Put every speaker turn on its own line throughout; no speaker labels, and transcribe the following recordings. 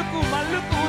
maluku, maluku.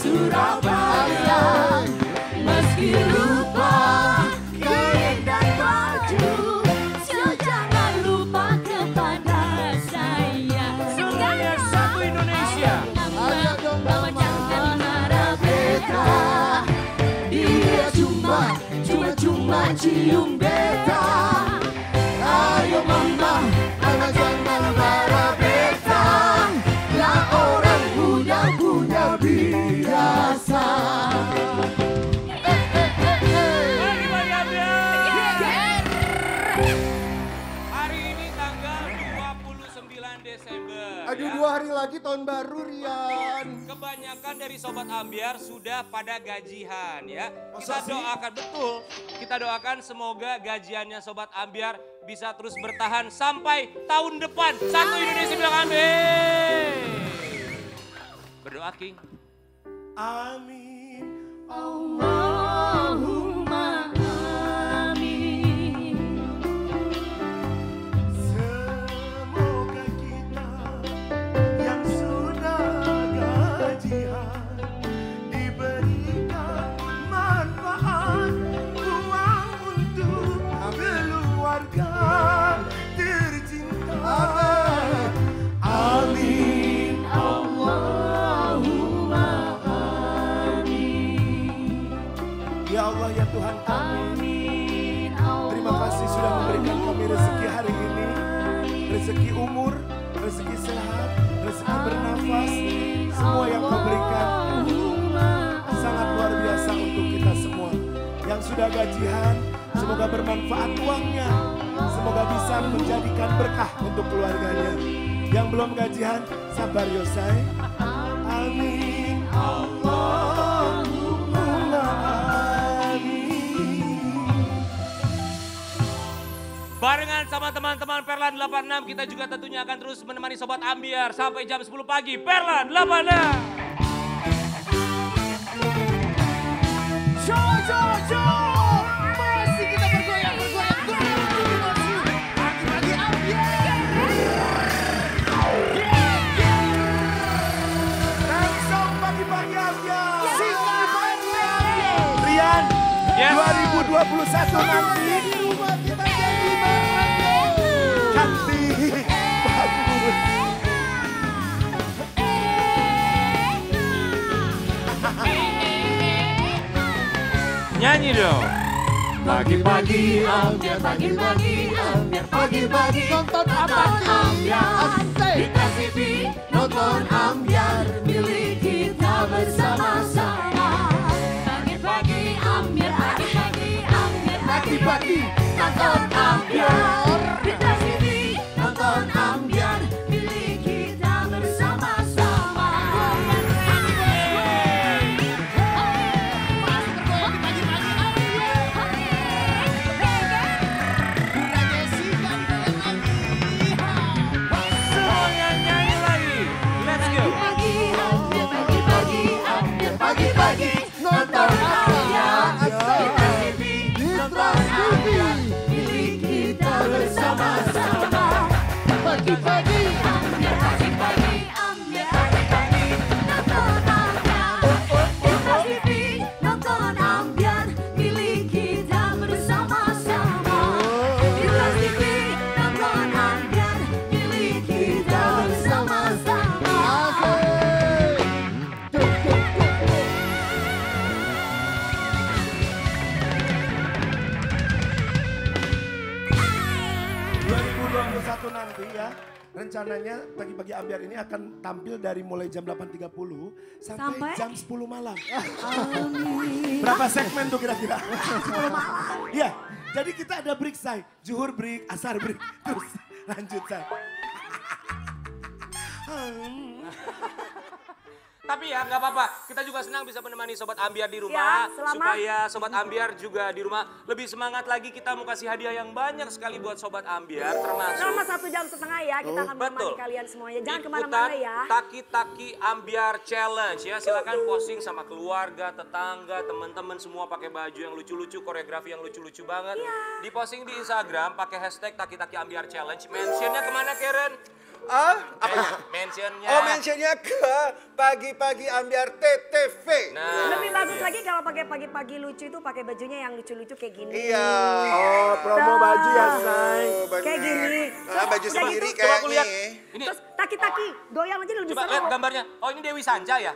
suit of sobat ambiar sudah pada gajian ya. Kita doakan betul, kita doakan semoga gajiannya sobat ambiar bisa terus bertahan sampai tahun depan. Satu Indonesia bilang amin. Berdoa King.
Amin.
Allahu 86 kita juga tentunya akan terus menemani Sobat Ambiar sampai jam 10 pagi. Perlan 86.
Show, show, show. Masih kita bergoyang,
Nyanyi dong.
Pagi-pagi ambiar, pagi-pagi ambiar, pagi-pagi nonton apa ambiar. Di TV nonton ambiar, milik kita bersama-sama. Pagi-pagi ambiar, pagi-pagi ambiar, pagi-pagi nonton ambiar.
Rencananya pagi-pagi ambiar ini akan tampil dari mulai jam 8.30 sampai,
Sampai?
jam 10 malam. Berapa segmen tuh kira-kira? 10 malam. Iya, jadi kita ada break say. Juhur break, asar break. Terus lanjut say.
Tapi ya nggak apa-apa, kita juga senang bisa menemani Sobat Ambiar di rumah.
Ya,
Supaya Sobat Ambiar juga di rumah lebih semangat lagi kita mau kasih hadiah yang banyak sekali buat Sobat Ambiar. Termasuk
Selama satu jam setengah ya kita akan menemani
Betul.
kalian semuanya. Jangan
ke
mana-mana ya.
Taki-taki Ambiar Challenge ya. Silakan posting sama keluarga, tetangga, teman-teman semua pakai baju yang lucu-lucu, koreografi yang lucu-lucu banget.
Iya.
Di posting di Instagram pakai hashtag Taki-taki Ambiar Challenge. Mentionnya ke mana Karen?
Ah,
Eh, mentionnya.
oh mentionnya ke pagi-pagi ambiar TTV.
Nah,
Lebih bagus lagi kalau pakai pagi-pagi lucu itu pakai bajunya yang lucu-lucu kayak gini.
Iya.
Oh, promo baju ya say.
Oh.
Kayak gini.
Ah, baju
Udah
sendiri
gitu,
coba aku lihat. Ini
Terus taki-taki, goyang aja lebih
coba
seru.
lihat gambarnya. Oh ini Dewi Sanja ya?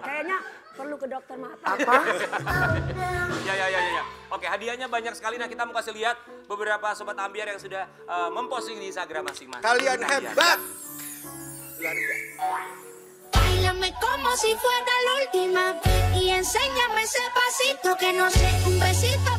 Kayaknya perlu ke dokter mata.
Apa?
Ya, ya, ya, ya, ya. Oke, hadiahnya banyak sekali. Nah, kita mau kasih lihat beberapa sobat ambiar yang sudah eh, memposting di Instagram masing-masing.
Kalian hebat. Luar biasa.
Bailame como si fuera la última vez y enséñame ese pasito que no sé, un besito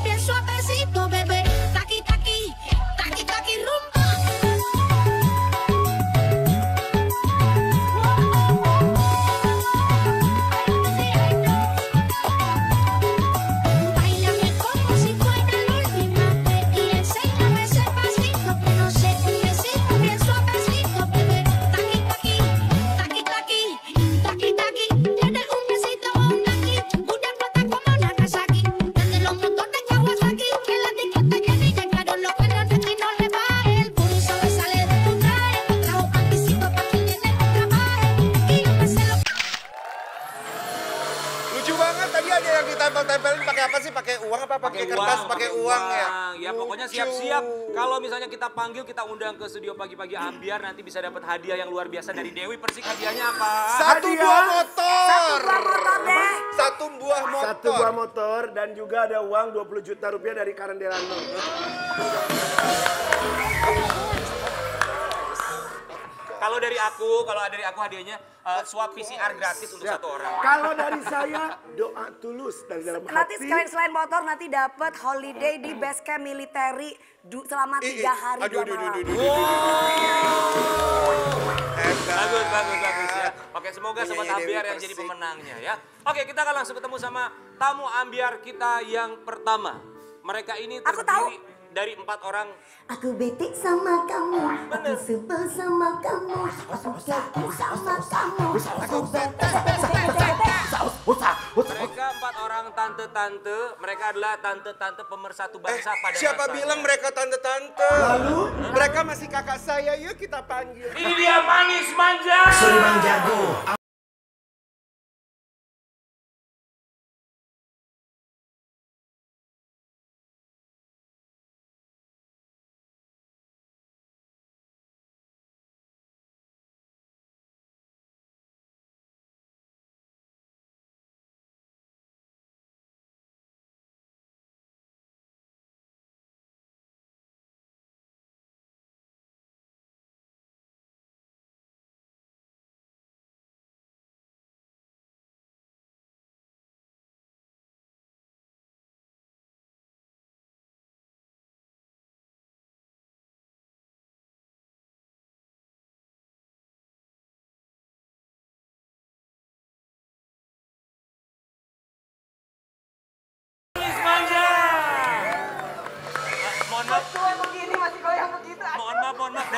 kita panggil, kita undang ke studio pagi-pagi ambiar, nanti bisa dapat hadiah yang luar biasa dari Dewi Persik. Hadiahnya apa?
Satu
Hadiah.
buah motor.
Buah motor deh.
Satu buah motor.
Satu buah motor dan juga ada uang 20 juta rupiah dari Karen Delano.
Kalau dari aku, kalau dari aku hadiahnya eh, swab PCR gratis untuk
Ya.
satu orang.
Kalau dari saya doa tulus dari dalam
Nanti
hati.
sekalian selain motor nanti dapat holiday di base camp military du- selama tiga hari
aduh,
dua
aduh,
malam.
aduh, aduh, aduh, aduh. Hebat.
Bagus, bagus, bagus ya. Oke, semoga sobat
Punyanya Dewi
ambiar yang jadi pemenangnya ya. Oke, kita akan langsung ketemu sama tamu ambiar kita yang pertama. Mereka ini
Aku tahu.
Dari empat orang.
Aku bete sama kamu, aku sebel sama kamu, aku sama kamu, aku bete
Mereka empat orang tante-tante, mereka adalah tante-tante pemersatu
Eh,
bangsa pada
siapa bilang mereka tante-tante? Lalu? Mereka masih kakak saya, yuk kita panggil.
Ini dia manis manja. Manis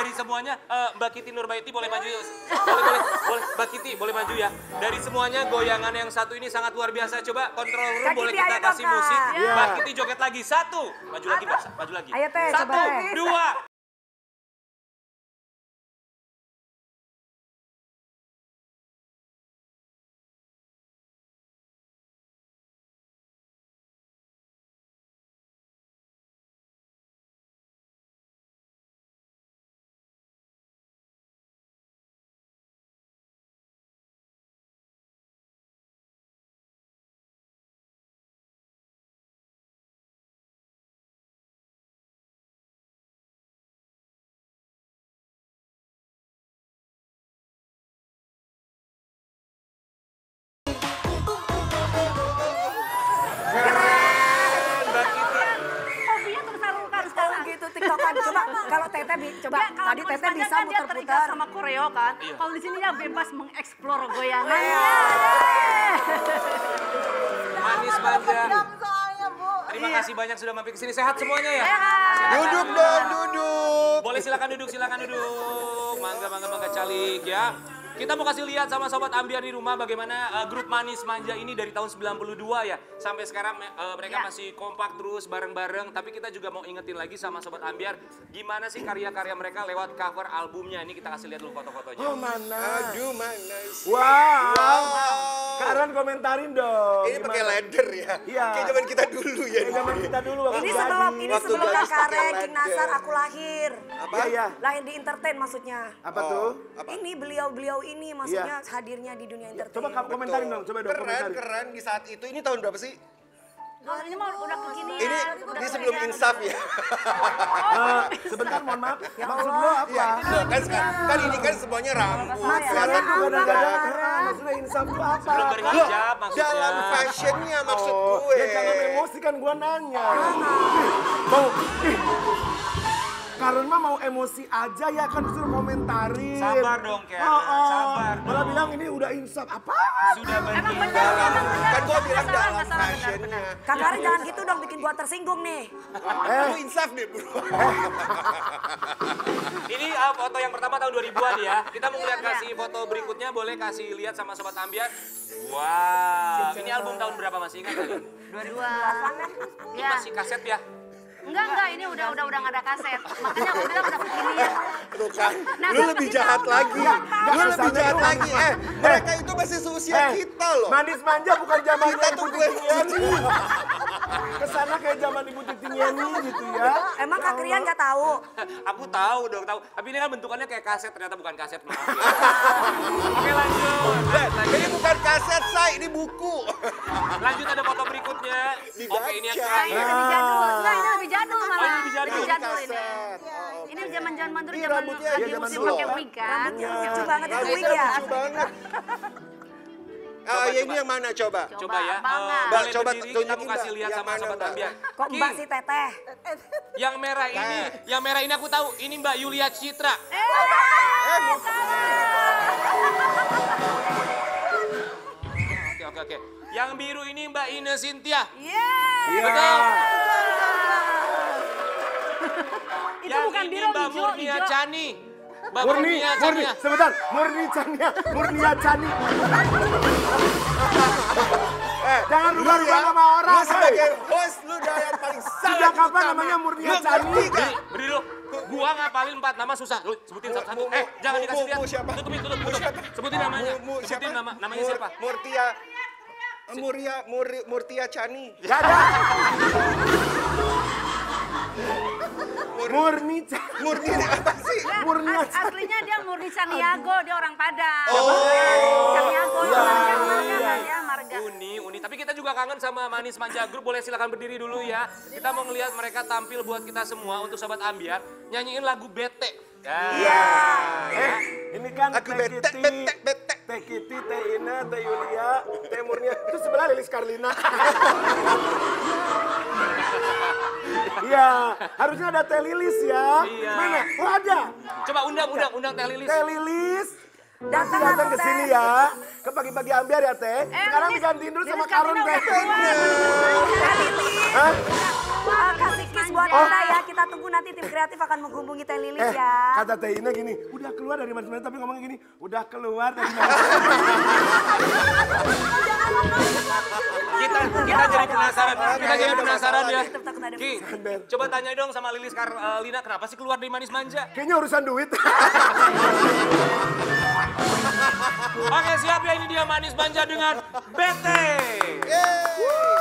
dari semuanya eh, Mbak Kiti Nurbaiti boleh maju. Boleh, boleh, boleh. Mbak Kiti boleh maju ya. Dari semuanya goyangan yang satu ini sangat luar biasa. Coba kontrol room
Kak
boleh
Kiti,
kita
dong,
kasih musik.
Iya.
Mbak Kiti joget lagi satu. Maju lagi, Mbak. Maju lagi.
Ayo, Teh,
Satu,
coba,
dua.
Kalau Tete bi- coba
Ya, kalau
tadi
Mas
Tete
Panjang
bisa
kan dia terikat
muter-puter.
sama koreo kan.
Iya.
Kalau di sini dia bebas mengeksplor goyangan.
Manis manja. Terima kasih banyak sudah mampir ke sini. Sehat semuanya ya?
Duduk dong, duduk.
Boleh silakan duduk, silakan duduk. Mangga, mangga, mangga calik ya. Kita mau kasih lihat sama sobat ambiar di rumah bagaimana uh, grup Manis Manja ini dari tahun 92 ya. Sampai sekarang uh, mereka
Ya.
masih kompak terus bareng-bareng. Tapi kita juga mau ingetin lagi sama sobat ambiar gimana sih karya-karya mereka lewat cover albumnya. Ini kita kasih lihat dulu foto-fotonya.
Oh mana?
Aduh, mana sih?
Wow.
Wow.
Karen komentarin dong.
Ini pakai leather ya?
Iya.
Kayak zaman kita dulu ya.
Kayak zaman kita dulu waktu
Ini
jadi.
sebelum ini
Waktu
sebelum Kak Karen,
pakai
King
leather.
Nasar aku lahir.
Apa?
Iya, iya.
Lahir di entertain maksudnya.
Apa
Oh,
tuh?
Apa?
Ini beliau-beliau ini maksudnya hadirnya di dunia entertain.
Coba kamu komentarin dong, coba dong
Keren,
komentarin.
keren di saat itu. Ini tahun berapa sih?
Ini mah udah kekinian.
Ini
udah
ini sebelum insaf ya.
Eh, sebentar, mohon maaf. Maksud lo apa?
Iya, loh, kan sekarang kan ini kan semuanya rambut.
Kan
tuh
kadang-kadang, ah, maksudnya insaf itu apa?
Belum beri
Loh,
hijab maksudnya.
dalam fashionnya maksud
Oh,
gue.
ya jangan emosi kan gua nanya. Mau, ih. Karen mah mau emosi aja ya kan disuruh komentarin.
Sabar dong, Karen.
Oh, oh.
Sabar
Malah
dong.
bilang ini udah insaf. Apa?
Sudah
Emang benar, emang benar.
kan gue bilang dalam fashionnya.
Kak Karen jangan gitu dong bikin gua tersinggung nih.
Lu insaf deh bro.
Ini uh, foto yang pertama tahun 2000-an ya. Kita mau lihat kasih foto berikutnya, boleh kasih lihat sama Sobat Ambiar. Wow, ini album tahun berapa masih ingat kali?
Dua-dua.
Ini
Ya.
masih kaset ya?
Enggak, enggak, ini udah udah udah nggak ada kaset. Makanya aku bilang udah kekinian.
Tuh kan,
Nah,
lu lebih jahat
tahu
lagi. Lu lebih jahat lagi. Eh, mereka itu masih seusia
Eh,
kita loh.
Manis manja bukan zamannya
Kita tuh gue-
Yeni. Ke sana kayak zaman Ibu Titi Yeni gitu ya.
Emang Kak Krian nggak tahu?
Aku tahu dong, tahu. Tapi ini kan bentukannya kayak kaset, ternyata bukan kaset, maaf ya. Oke lanjut.
Eh, ini bukan kaset, say, ini buku.
Lanjut ada foto berikutnya. Oke, ini yang
Nah,
terakhir.
ini lebih jadul. Enggak, ini lebih jadul malah.
Oh, ini lebih jadul.
Lebih jadul ini. Ini zaman zaman mandor
Ih,
zaman lagi
ya
musim
dulu.
pakai wig kan.
Lucu banget itu
Rambutnya
wig ya.
lucu banget. Ah, ya ini yang mana coba?
Coba ya,
Mbak,
eh,
Mbak.
Boleh
coba tunjukin,
aku kasih lihat sama sobat
Mbak?
ambiar.
Kok mbak si teteh?
Yang merah ini, yang merah ini aku tahu, ini Mbak Yulia Citra. Oke, oke, oke. Yang biru ini Mbak Ine Cynthia.
Iya.
Betul.
Itu
Yang
bukan biru,
Mbak
hijau,
Murnia
hijau.
Chani. Mbak
Murni,
Murnia
Murni,
Chania.
sebentar. Murni Chania, Murnia Chani.
Eh,
Jangan
lu
rubah-rubah
ya,
nama orang,
Lu sebagai host, lu udah yang paling salah.
Sejak kapan namanya Murnia
Lu
Chani?
berdiri dulu. Gua ngapalin empat nama susah. Lu sebutin satu-satu. Eh, jangan
mu-
dikasih lihat. Tutupin, tutup, tutup.
siapa?
Sebutin namanya.
Mu- mu
Sebutin
siapa?
nama, namanya
Mur-
siapa?
Murtia. Muria, Muri, Murtia Chani.
Gak ada. Murni.
Murni apa sih?
Murni
aslinya dia Murni Santiago, dia orang Padang.
Oh.
Santiago,
Iya,
marga, marga,
iya.
marga, marga.
Uni, Uni. Tapi kita juga kangen sama Manis Manja Group. Boleh silakan berdiri dulu ya. Kita mau ngelihat mereka tampil buat kita semua untuk Sobat Ambiar. Nyanyiin lagu Bete. Ya.
Iya. Eh, ini kan
betek,
Kitty,
betek, betek.
Teh Kitty, Teh Ina, Teh Yulia, Teh Murnia. Itu sebelah Lilis Karlina. Iya, harusnya ada Teh Lilis ya.
Iya.
Mana? Oh ada.
Coba undang, undang, undang Teh Lilis.
Teh Lilis.
Datang
Datang ke sini ya. Ke pagi-pagi ambiar ya Teh. Sekarang
Lilis-
digantiin dulu sama Karun Teh. Hah?
Kasih kiss buat kita ya. Kita tunggu nanti tim kreatif akan menghubungi Teh Lilis
Eh,
ya.
kata Teh Ina gini, udah keluar dari mana tapi ngomongnya gini, udah keluar dari mana
Kita kita jadi penasaran. Kita jadi penasaran ya. King, coba tanya dong sama Lilis Karlina kenapa sih keluar dari Manis Manja?
Kayaknya urusan duit.
Oke siap ya ini dia Manis Manja dengan Bete. Manis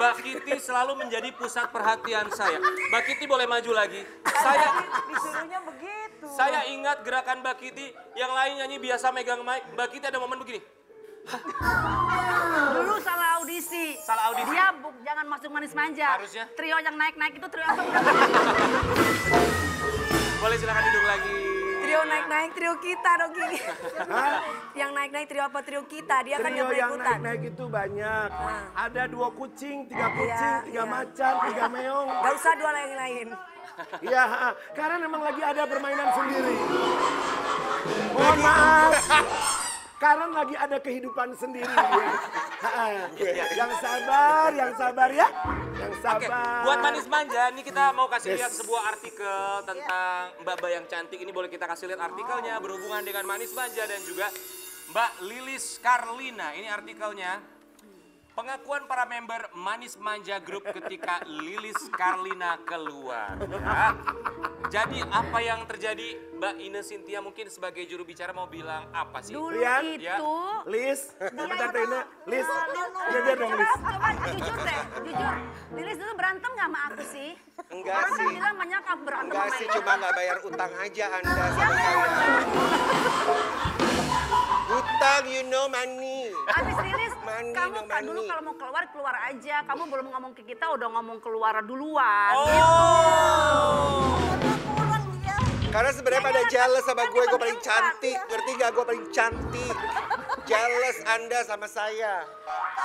Mbak Kitty selalu menjadi pusat perhatian saya. Mbak Kitty boleh maju lagi. Saya
Disuruhnya begitu.
saya ingat gerakan Mbak Kitty yang lain nyanyi biasa megang mic. Mbak Kitty ada momen begini.
Dulu salah audisi.
Salah audisi.
Dia bu- jangan masuk manis manja.
Harusnya.
Trio yang naik-naik itu trio udah
Boleh silakan duduk lagi.
Trio naik-naik trio kita dong gini. yang naik-naik trio apa trio kita, dia kan
Trio
nggak
yang
ikutan.
naik-naik itu banyak. Ada dua kucing, tiga kucing,
Iya,
tiga
iya.
macan, tiga meong.
Gak usah dua lain-lain.
Iya, karena memang lagi ada permainan sendiri. Mohon maaf. Karena lagi ada kehidupan sendiri dia. Ha, Yang sabar, yang sabar ya. Yang
Oke,
sabar.
buat manis manja, ini kita mau kasih
Yes.
lihat sebuah artikel tentang Mbak-mbak yang cantik. Ini boleh kita kasih lihat artikelnya berhubungan dengan manis manja dan juga Mbak Lilis Karlina. Ini artikelnya. Pengakuan para member Manis Manja Group ketika Lilis Karlina keluar. ya. Jadi apa yang terjadi Mbak Ine Sintia mungkin sebagai juru bicara mau bilang apa sih?
Dulu
Lian?
Ya.
itu
Lis, bentar Tina. Lis, dia dong Lis.
Coba jujur deh, jujur. Lilis dulu berantem gak sama aku sih?
Enggak
Orang kan
sih.
bilang banyak aku berantem
Enggak
sama
sih, cuma nggak bayar utang aja Anda sama saya. Utang, you know money.
Habis Lilis,
Mani,
kamu
no
kan dulu kalau mau keluar, keluar aja. Kamu belum ngomong ke kita, udah ngomong keluar duluan.
Oh.
Karena sebenarnya pada jealous sama
Kan
gue, gue paling cantik. Ngerti gak? Gue paling cantik. Jealous Anda sama saya.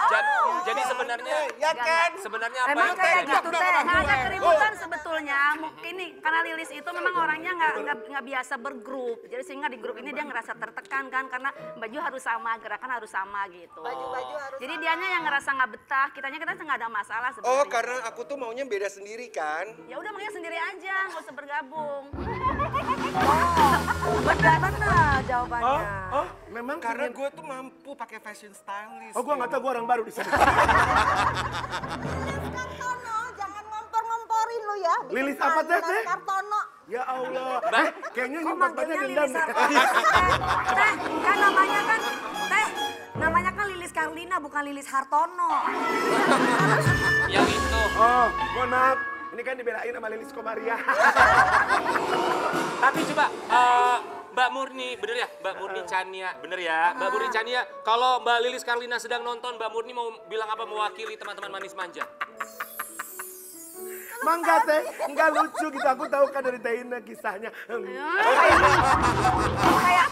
Jadi, jadi sebenarnya
Ya kan?
sebenarnya apa
Emang
yang
kayak
terjadi?
gitu teh.
Ada keributan sebetulnya. Mungkin ini karena Lilis itu memang orangnya nggak nggak biasa bergrup. Jadi sehingga di grup ini dia ngerasa tertekan kan karena baju harus sama, gerakan harus sama gitu. Baju-baju harus. Jadi dianya yang ngerasa nggak betah. Kitanya kita nggak ada masalah sebenarnya.
Oh, karena aku tuh maunya beda sendiri kan?
Ya udah makanya sendiri aja, nggak usah bergabung.
Benar-benar jawabannya.
Oh, oh, memang
Karena gue tuh mampu pakai fashion stylist.
Oh, gua nggak tahu gua orang baru di sini.
Kartono, jangan ngompor-ngomporin lu ya.
Lilis apa, Teh, Teh?
Kartono.
Ya Allah.
Mbak.
Eh, kayaknya banyak
manggilnya
dendam.
Teh, teh, kan namanya kan, teh, namanya kan Lilis Karlina bukan Lilis Hartono.
Yang itu.
Oh, mohon maaf. Ini kan dibelain sama Lilis Komaria.
Tapi coba eh, Mbak Murni, bener ya? Mbak Murni Chania, bener ya? Mbak Murni Chania, kalau Mbak Lilis Karlina sedang nonton, Mbak Murni mau bilang apa mewakili teman-teman manis manja?
Mangga teh, enggak lucu gitu. Aku tahu kan dari Teh Ina kisahnya.
Kayak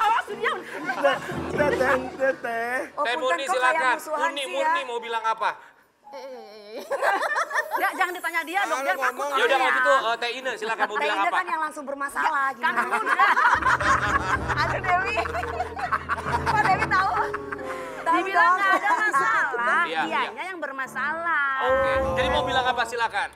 awas dia.
Teh, teh, teh, teh, teh.
Teh
punten
Murni silakan. Murni,
sih ya.
Murni mau bilang apa?
Ya, jangan ditanya dia dong, dia takut
Ya udah kalau gitu eh, Teh Ina silakan mau
Teh
bilang apa?
kan yang langsung bermasalah
Kan aku udah.
Aduh Dewi. Kok Dewi tahu?
Tahu
Dibilang nggak ada masalah,
Iya,
dianya yang bermasalah.
Oke, jadi mau bilang apa silakan?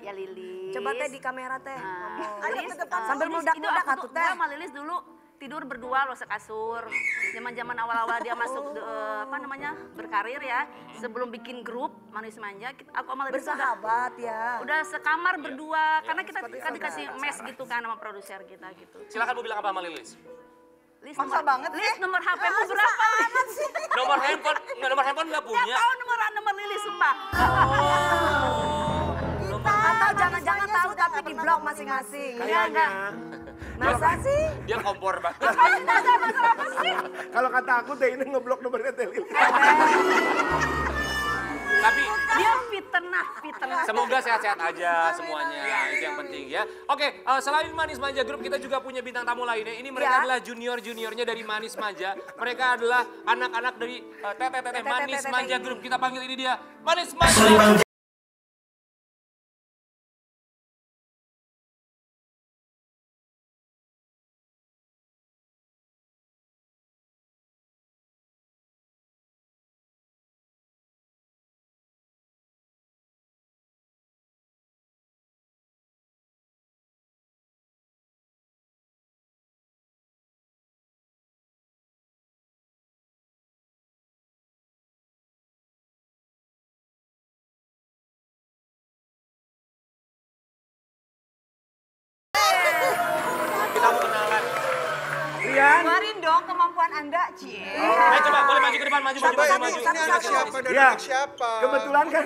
Ya Lilis.
Coba teh di kamera teh.
Ah,
Ayo
Lilis,
ke depan.
Sambil meledak-meledak
itu aku
atuh,
tuh-
teh.
gua sama Lilis dulu tidur berdua loh sekasur. Zaman-zaman awal-awal dia masuk de- eh, apa namanya berkarir ya. Sebelum bikin grup Manis Manja, kita- aku sama Lilis udah,
Bersahabat ya.
udah sekamar berdua. Karena kita kan dikasih mes gitu kan sama produser kita gitu.
Silakan mau bilang apa sama Lilis?
Lilis
Maksa
nomor,
banget
Lilis
sih.
nomor HP-mu berapa? Lilis?
Nomor handphone, nggak nomor handphone nggak
Nggak
punya.
tahu nomor nomor Lilis sumpah.
Atau jangan-jangan tahu tapi di blog masing-masing.
Kayaknya.
Masa sih?
Dia kompor banget.
Kalau kata aku Teh Ina ngeblok nomornya Teh Lilis.
Tapi
Dia fitnah, fitnah.
Semoga sehat-sehat aja semuanya, itu yang penting ya. Oke, eh, selain Manis Manja Group, kita juga punya bintang tamu lainnya. Ini mereka
Ya.
adalah junior-juniornya dari Manis Manja. Mereka adalah anak-anak dari eh, Teteh Teteh Manis Manja
ini.
Group. Kita panggil ini dia, Manis Manja.
Anda, Cie.
Ayo coba, boleh maju ke depan, maju, maju, maju,
ini,
maju.
ini anak siapa dan
Ya.
anak siapa?
Kebetulan kan,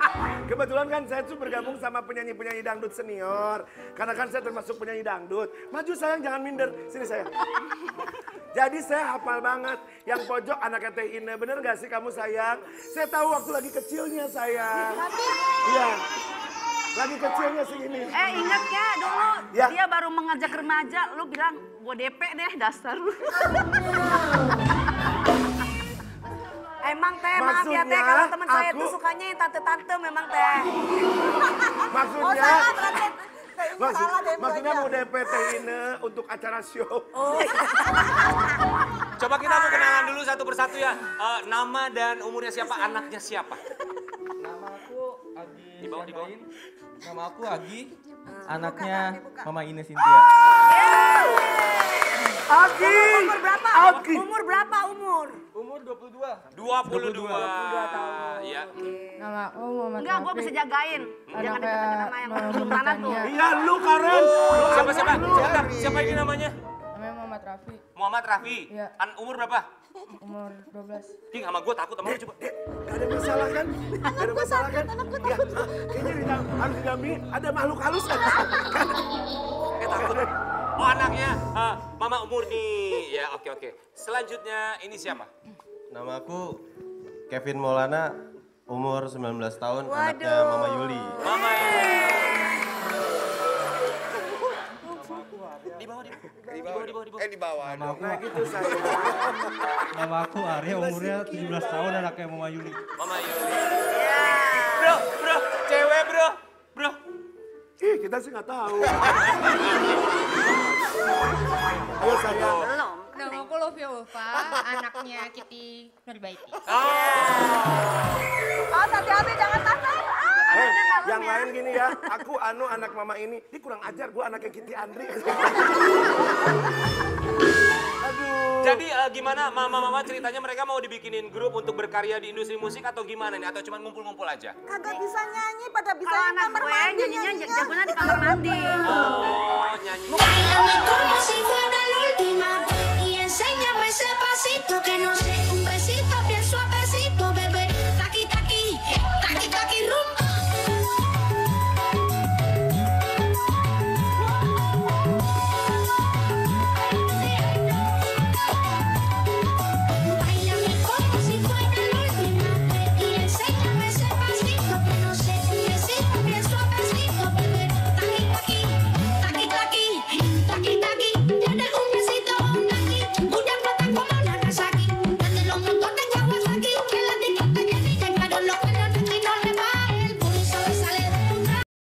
kebetulan kan saya tuh bergabung sama penyanyi-penyanyi dangdut senior. Karena kan saya termasuk penyanyi dangdut. Maju sayang, jangan minder. Sini sayang. Jadi saya hafal banget yang pojok anaknya Teh Ine. Bener gak sih kamu sayang? Saya tahu waktu lagi kecilnya sayang. Iya. Lagi kecilnya segini.
Eh ingat ya dulu
Ya.
dia baru mengajak remaja, lu bilang gua DP deh dasar lu.
Emang teh, maaf ya teh, kalau teman saya tuh sukanya yang tante-tante memang teh.
Oh,
Maksudnya,
salah berarti. Saya ini
maksud,
salah deh
maksudnya mau DP Teh Ine untuk acara show.
Coba kita mau kenalan dulu satu persatu ya. Eh, nama dan umurnya siapa, anaknya siapa? Di bawah, di bawah.
Nama aku Agi, anaknya Mama Ine Cynthia.
Agi!
Umur berapa?
Agi!
Umur berapa umur?
Umur 22.
22. Iya.
Nama aku Muhammad
Enggak, gua
Rafi.
bisa jagain. Jangan
Anaknya
deket-deket sama yang
Mama
tanah tuh.
Iya lu Karen.
Siapa, siapa? Siapa ini namanya?
Namanya Muhammad Rafi,
Muhammad Rafi.
Iya.
An umur berapa?
Umur 12.
Ih, sama gue takut sama lu coba.
Dek, gak ada masalah kan? Gak ada masalah kan? Ya, kayaknya didam, harus didampingi ada makhluk halus kan?
Eh takut. Oh anaknya, ah, Mama umur nih. Ya oke oke. Selanjutnya ini siapa?
Nama aku Kevin Maulana, umur 19 tahun, anaknya Mama Yuli.
Mama. Di di bawah. Di bawah, di bawah.
Eh di bawah.
Nama aku,
Nah gitu saya.
nama aku Arya, umurnya 17 tahun, anaknya Mama Yuli.
Mama Yuli. Bro, bro, cewek bro, bro.
Ih, kita sih nggak tahu. Ayo saya.
Belum.
Nama aku Lovia Ulfa, anaknya Kitty Nurbaiti.
Oh.
Awas hati-hati jangan tasar.
Eh, yang lain gini ya, aku Anu anak mama ini, ini kurang ajar, gua anaknya Kitty Andri. Aduh.
Jadi eh, gimana mama-mama ceritanya mereka mau dibikinin grup untuk berkarya di industri musik atau gimana nih? Atau cuma ngumpul-ngumpul aja?
Kagak bisa nyanyi, pada bisa
Kalau
yang
anak
kamar
gue
mandi nyanyinya
jagonya di kamar mandi.
Oh, nyanyi.
Bailame como si fuera la última y enséñame ese pasito que no sé